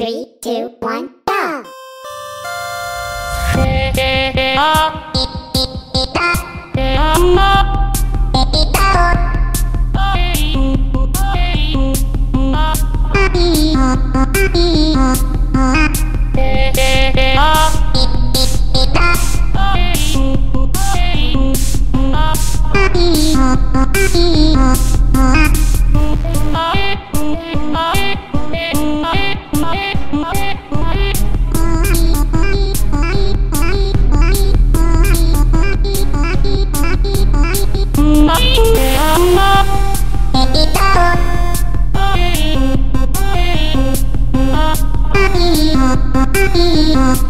Three, two, Thank you.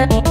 Thank you.